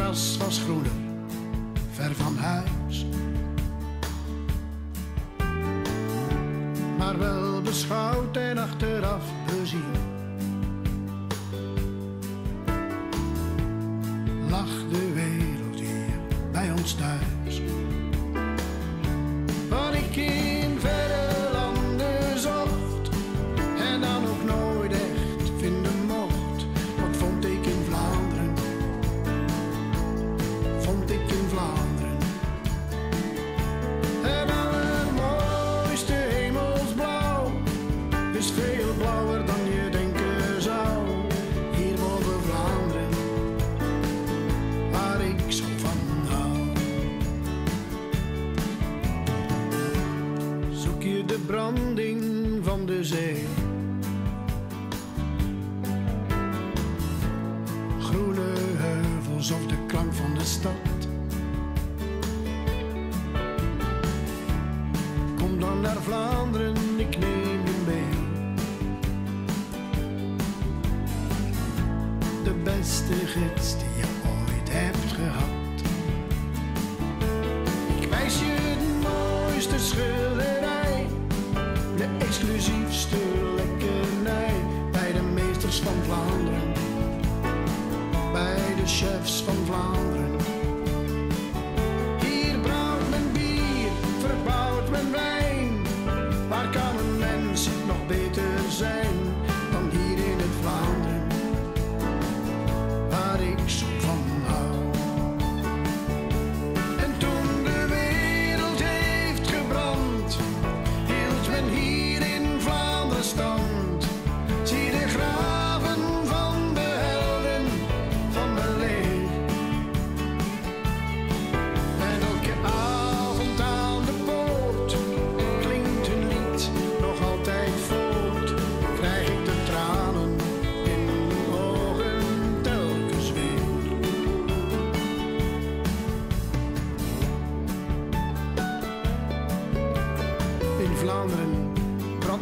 gras was groener, ver van huis. Maar wel beschouwd en achteraf bezien. Branding van de zee? Groene heuvels of de klank van de stad? Kom dan naar Vlaanderen, ik neem je mee. De beste gids die je ooit hebt gehad. Ik wijs je de mooiste schilderij, de exclusiefste lekkernij bij de meesters van Vlaanderen, bij de chefs van Vlaanderen.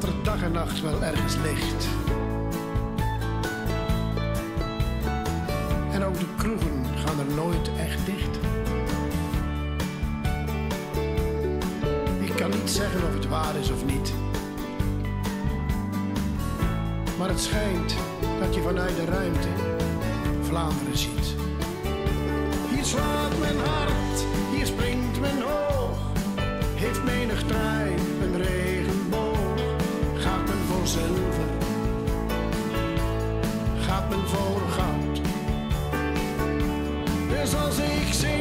Er dag en nacht wel ergens licht. En ook de kroegen gaan er nooit echt dicht. Ik kan niet zeggen of het waar is of niet. Maar het schijnt dat je vanuit de ruimte Vlaanderen ziet. Hier slaat men hard, hier springt men hoog. Heeft menig trein So ik zie.